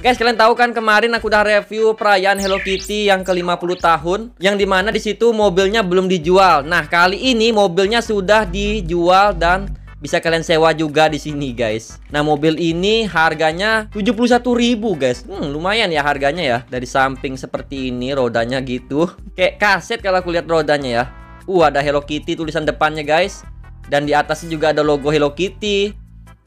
Guys, kalian tahu kan kemarin aku udah review perayaan Hello Kitty yang ke-50 tahun yang di mana di situ mobilnya belum dijual. Nah, kali ini mobilnya sudah dijual dan bisa kalian sewa juga di sini, guys. Nah, mobil ini harganya 71.000, guys. Hmm, lumayan ya harganya ya. Dari samping seperti ini rodanya gitu. Kayak kaset kalau aku lihat rodanya ya. Uh, ada Hello Kitty tulisan depannya, guys. Dan di atasnya juga ada logo Hello Kitty.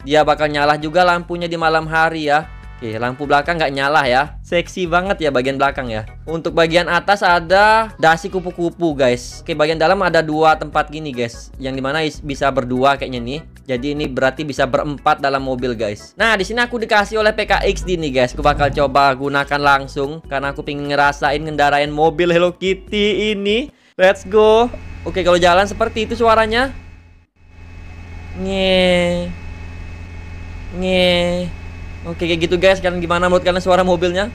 Dia bakal nyala juga lampunya di malam hari ya. Oke, lampu belakang nggak nyala ya. Seksi banget ya bagian belakang ya. Untuk bagian atas ada dasi kupu-kupu guys. Oke, bagian dalam ada dua tempat gini guys. Yang di mana bisa berdua kayaknya nih. Jadi ini berarti bisa berempat dalam mobil guys. Nah, di sini aku dikasih oleh PKXD nih guys. Aku bakal coba gunakan langsung karena aku pengen ngerasain ngendarain mobil Hello Kitty ini. Let's go. Oke, kalau jalan seperti itu suaranya. Nge. Nge. Oke kayak gitu guys. Kalian gimana menurut kalian suara mobilnya?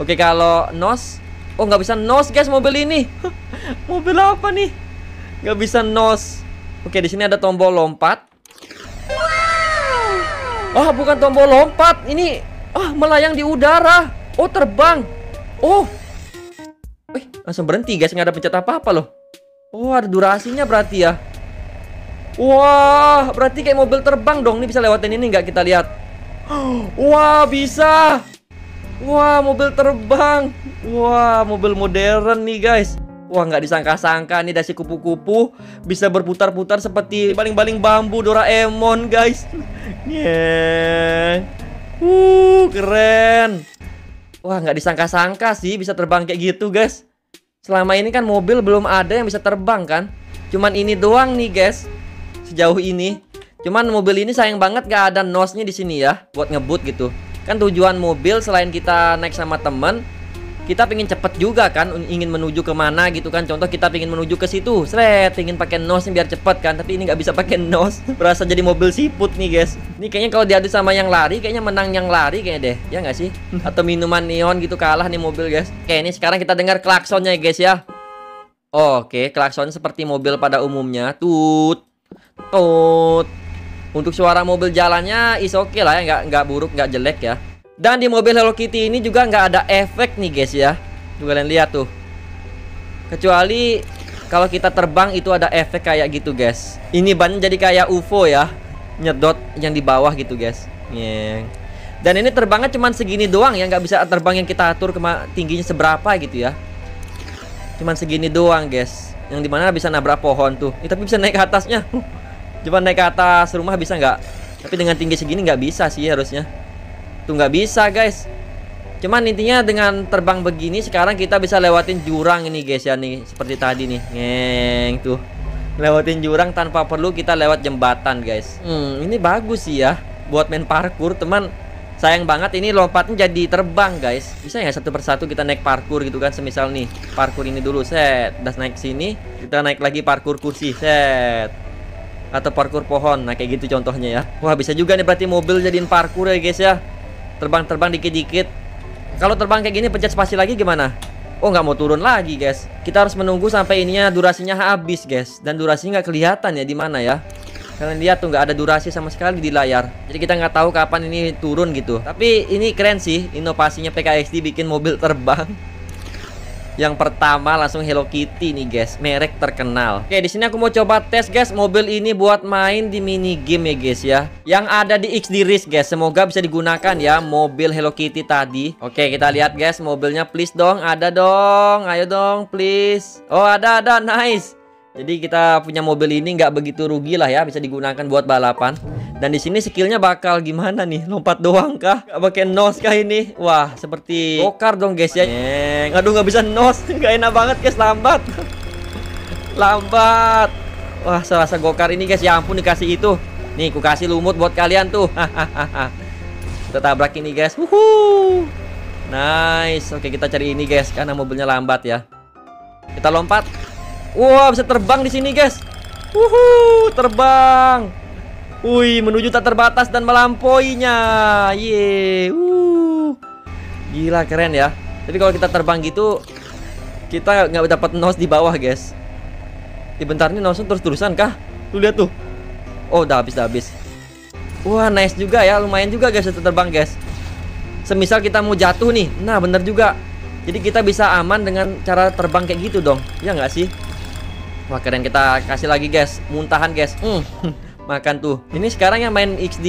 Oke kalau nos Oh nggak bisa nos guys mobil ini. Mobil apa nih? Nggak bisa nos. Oke di sini ada tombol lompat. Oh bukan tombol lompat. Ini Oh melayang di udara. Oh terbang. Oh. Eh langsung berhenti guys. Nggak ada pencet apa-apa loh. Oh ada durasinya berarti ya. Wah berarti kayak mobil terbang dong. Ini bisa lewatin ini nggak kita lihat Wah, bisa. Wah, mobil terbang. Wah, mobil modern nih, guys. Wah, nggak disangka-sangka nih dasi kupu-kupu bisa berputar-putar seperti baling-baling bambu Doraemon, guys. Yeah. Uh, keren. Wah, nggak disangka-sangka sih bisa terbang kayak gitu, guys. Selama ini kan mobil belum ada yang bisa terbang kan? Cuman ini doang nih, guys. Sejauh ini. Cuman mobil ini sayang banget gak ada nosnya di sini ya buat ngebut gitu. Kan tujuan mobil selain kita naik sama temen, kita pengen cepet juga kan ingin menuju ke mana gitu kan. Contoh kita pengen menuju ke situ seret ingin pakai nos biar cepet kan tapi ini nggak bisa pakai nos berasa jadi mobil siput nih guys. Ini kayaknya kalau diadu sama yang lari kayaknya menang yang lari kayaknya deh ya nggak sih? Atau minuman neon gitu kalah nih mobil guys. Oke ini sekarang kita dengar klaksonnya guys ya. Oke klakson seperti mobil pada umumnya. Tut tut untuk suara mobil jalannya is oke okay lah ya, nggak nggak buruk, nggak jelek ya. Dan di mobil Hello Kitty ini juga nggak ada efek nih guys ya. Juga kalian lihat tuh. Kecuali kalau kita terbang itu ada efek kayak gitu guys. Ini ban jadi kayak UFO ya, nyedot yang di bawah gitu guys. Yeah. Dan ini terbangnya cuma segini doang ya, nggak bisa terbang yang kita atur ke tingginya seberapa gitu ya. Cuman segini doang guys. Yang di mana bisa nabrak pohon tuh. Eh, tapi bisa naik ke atasnya. Coba naik ke atas rumah bisa nggak? Tapi dengan tinggi segini nggak bisa sih harusnya. Tuh nggak bisa guys. Cuman intinya dengan terbang begini sekarang kita bisa lewatin jurang ini guys ya nih seperti tadi nih. Ngeng tuh. Lewatin jurang tanpa perlu kita lewat jembatan guys. Hmm, ini bagus sih ya buat main parkur teman. Sayang banget ini lompatnya jadi terbang guys. Bisa ya satu persatu kita naik parkur gitu kan semisal nih. Parkur ini dulu set. Udah naik sini, kita naik lagi parkur kursi set atau parkur pohon. Nah kayak gitu contohnya ya. Wah bisa juga nih berarti mobil jadiin parkur ya guys ya. Terbang-terbang dikit-dikit. Kalau terbang kayak gini pencet spasi lagi gimana? Oh nggak mau turun lagi guys. Kita harus menunggu sampai ininya durasinya habis guys. Dan durasinya nggak kelihatan ya di mana ya. Kalian lihat tuh nggak ada durasi sama sekali di layar. Jadi kita nggak tahu kapan ini turun gitu. Tapi ini keren sih Inovasinya PKXD bikin mobil terbang yang pertama langsung Hello Kitty nih guys, merek terkenal. Oke, di sini aku mau coba tes guys mobil ini buat main di mini game ya guys ya. Yang ada di XD Race guys, semoga bisa digunakan ya mobil Hello Kitty tadi. Oke, kita lihat guys mobilnya please dong, ada dong. Ayo dong, please. Oh, ada ada, nice. Jadi kita punya mobil ini nggak begitu rugi lah ya, bisa digunakan buat balapan. Dan di sini skillnya bakal gimana nih? Lompat doang kah? Gak pakai nos kah ini? Wah, seperti gokar dong guys ya. Neng. Aduh nggak bisa nos, nggak enak banget guys, lambat. lambat. Wah, serasa gokar ini guys. Ya ampun dikasih itu. Nih, ku kasih lumut buat kalian tuh. kita tabrak ini guys. Wuhu. Nice. Oke, kita cari ini guys karena mobilnya lambat ya. Kita lompat. Wah, bisa terbang di sini guys. Wuhu, terbang. Wih, menuju tak terbatas dan melampauinya. Ye. Uh. Gila keren ya. Tapi kalau kita terbang gitu kita nggak dapat nos di bawah, guys. Di bentar ini nosnya terus-terusan kah? Tuh lihat tuh. Oh, udah habis, udah habis. Wah, nice juga ya. Lumayan juga guys itu terbang, guys. Semisal kita mau jatuh nih. Nah, bener juga. Jadi kita bisa aman dengan cara terbang kayak gitu dong. Ya nggak sih? Wah, keren kita kasih lagi, guys. Muntahan, guys. Hmm. Makan tuh. Ini sekarang yang main XD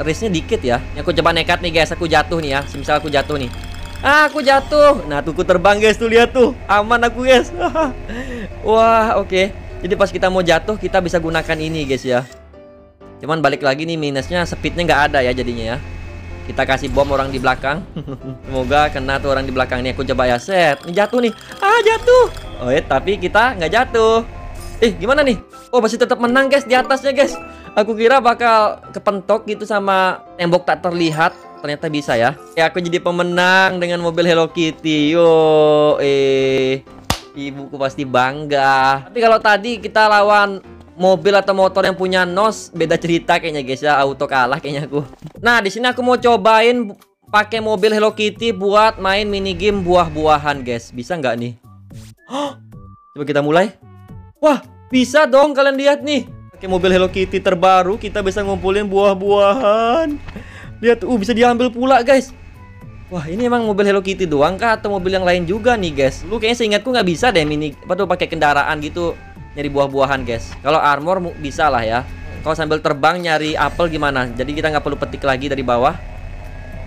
race-nya dikit ya. Yang aku coba nekat nih, guys. Aku jatuh nih ya. Semisal aku jatuh nih. Ah, aku jatuh. Nah, tuh aku terbang, guys. Tuh lihat tuh. Aman aku, guys. Wah, oke. Okay. Jadi pas kita mau jatuh, kita bisa gunakan ini, guys ya. Cuman balik lagi nih minusnya speednya nggak ada ya jadinya ya. Kita kasih bom orang di belakang. Semoga kena tuh orang di belakang nih. Aku coba ya set. Ini jatuh nih. Ah jatuh. Oh eh tapi kita nggak jatuh. Eh gimana nih? Oh masih tetap menang guys di atasnya guys. Aku kira bakal kepentok gitu sama tembok tak terlihat. Ternyata bisa ya. Ya aku jadi pemenang dengan mobil Hello Kitty. Yo eh. Ibuku pasti bangga. Tapi kalau tadi kita lawan mobil atau motor yang punya nos beda cerita kayaknya guys ya auto kalah kayaknya aku. Nah di sini aku mau cobain pakai mobil Hello Kitty buat main mini game buah-buahan guys. Bisa nggak nih? Coba kita mulai. Wah bisa dong kalian lihat nih. Pakai mobil Hello Kitty terbaru kita bisa ngumpulin buah-buahan. Lihat uh bisa diambil pula guys. Wah ini emang mobil Hello Kitty doang kah atau mobil yang lain juga nih guys? Lu kayaknya seingatku nggak bisa deh mini apa tuh pakai kendaraan gitu nyari buah-buahan guys kalau armor bisa lah ya kalau sambil terbang nyari apel gimana jadi kita nggak perlu petik lagi dari bawah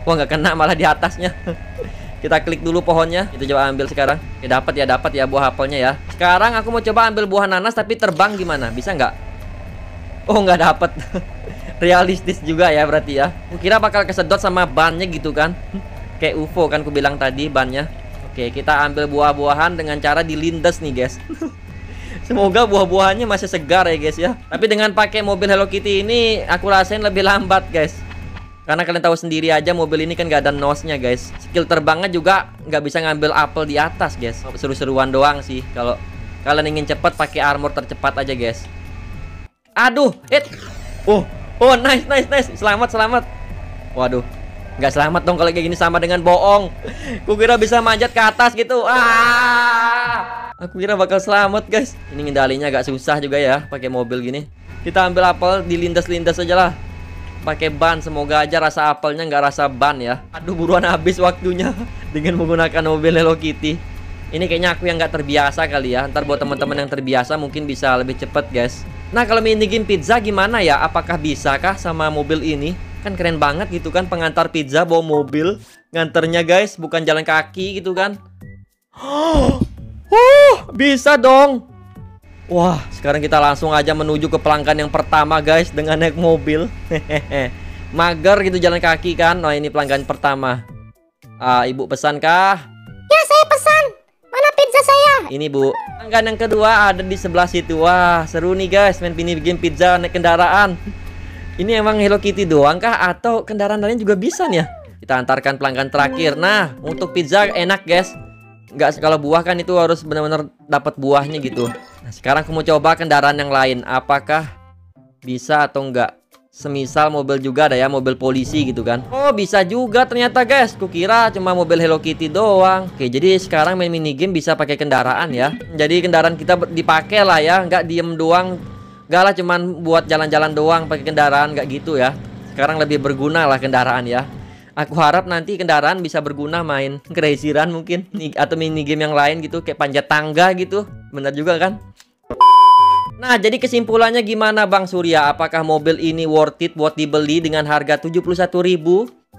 wah nggak kena malah di atasnya kita klik dulu pohonnya. Kita coba ambil sekarang. Ya dapat ya dapat ya buah apelnya ya. Sekarang aku mau coba ambil buah nanas tapi terbang gimana? Bisa nggak? Oh nggak dapat. Realistis juga ya berarti ya. Kira bakal kesedot sama bannya gitu kan. Kayak UFO kan aku bilang tadi bannya. Oke kita ambil buah-buahan dengan cara dilindas nih guys. Semoga buah-buahannya masih segar ya guys ya. Tapi dengan pakai mobil Hello Kitty ini aku rasain lebih lambat guys. Karena kalian tahu sendiri aja mobil ini kan gak ada nosnya guys. Skill terbangnya juga nggak bisa ngambil apel di atas guys. Seru-seruan doang sih. Kalau kalian ingin cepat pakai armor tercepat aja guys. Aduh, hit. Oh, oh nice nice nice. Selamat selamat. Waduh, nggak selamat dong kalau kayak gini sama dengan bohong. Kukira bisa manjat ke atas gitu. Ah. Aku kira bakal selamat guys Ini ngendalinya agak susah juga ya pakai mobil gini Kita ambil apel dilindas-lindas aja lah pakai ban semoga aja rasa apelnya nggak rasa ban ya. Aduh buruan habis waktunya Dengan menggunakan mobil Hello Kitty. Ini kayaknya aku yang nggak terbiasa kali ya. Ntar buat teman-teman yang terbiasa mungkin bisa lebih cepet guys. Nah kalau mini game pizza gimana ya? Apakah bisakah sama mobil ini? Kan keren banget gitu kan pengantar pizza bawa mobil Nganternya guys bukan jalan kaki gitu kan. Uh, bisa dong. Wah, sekarang kita langsung aja menuju ke pelanggan yang pertama guys dengan naik mobil. Hehehe. Mager gitu jalan kaki kan. Nah, ini pelanggan pertama. Ah, Ibu pesan kah? Ya, saya pesan. Mana pizza saya? Ini, Bu. Pelanggan yang kedua ada di sebelah situ. Wah, seru nih guys main mini game pizza naik kendaraan. Ini emang Hello Kitty doang kah atau kendaraan lain juga bisa nih ya? Kita antarkan pelanggan terakhir. Nah, untuk pizza enak guys nggak kalau buah kan itu harus benar-benar dapat buahnya gitu. Nah, sekarang aku mau coba kendaraan yang lain. Apakah bisa atau enggak? Semisal mobil juga ada ya, mobil polisi gitu kan. Oh, bisa juga ternyata guys. Kukira cuma mobil Hello Kitty doang. Oke, jadi sekarang main mini game bisa pakai kendaraan ya. Jadi kendaraan kita dipakai lah ya, nggak diem doang. Gak lah cuman buat jalan-jalan doang pakai kendaraan nggak gitu ya. Sekarang lebih berguna lah kendaraan ya. Aku harap nanti kendaraan bisa berguna main Crazy Run mungkin Atau mini game yang lain gitu Kayak panjat tangga gitu. Bener juga kan? Nah jadi kesimpulannya gimana Bang Surya? Apakah mobil ini worth it buat dibeli dengan harga 71.000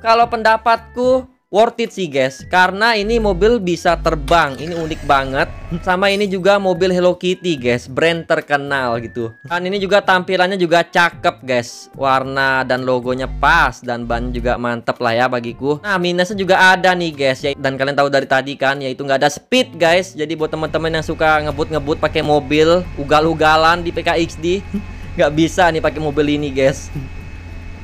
Kalau pendapatku worth it sih guys. Karena ini mobil bisa terbang. Ini unik banget. Sama ini juga mobil Hello Kitty guys. Brand terkenal gitu. Dan ini juga tampilannya juga cakep guys. Warna dan logonya pas dan ban juga mantep lah ya bagiku. Nah minusnya juga ada nih guys. Ya dan kalian tahu dari tadi kan yaitu nggak ada speed guys. Jadi buat teman-teman yang suka ngebut-ngebut pakai mobil ugal-ugalan di PKXD nggak bisa nih pakai mobil ini guys.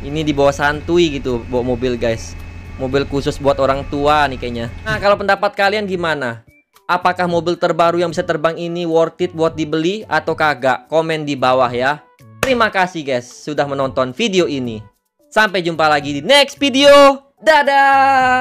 Ini di bawah santuy gitu bawa mobil guys Mobil khusus buat orang tua nih kayaknya. Nah, kalau pendapat kalian gimana? Apakah mobil terbaru yang bisa terbang ini worth it buat dibeli atau kagak? Komen di bawah ya. Terima kasih guys sudah menonton video ini. Sampai jumpa lagi di next video. Dadah!